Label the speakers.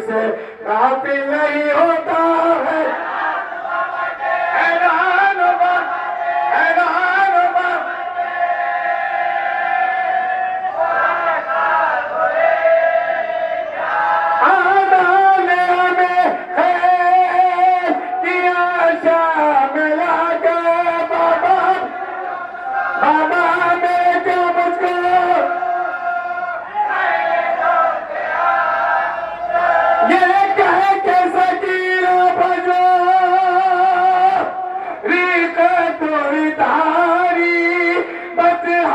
Speaker 1: से काफ़ी नहीं होता। পরিতা